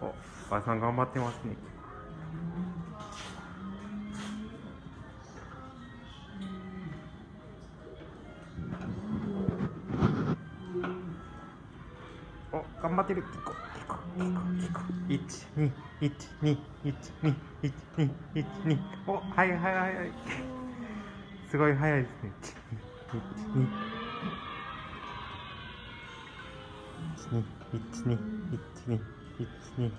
おばさん頑張ってますね。お頑張ってる。結構結構結構一二12121212おはいはいはいはい。すごい早いですね。12121212你你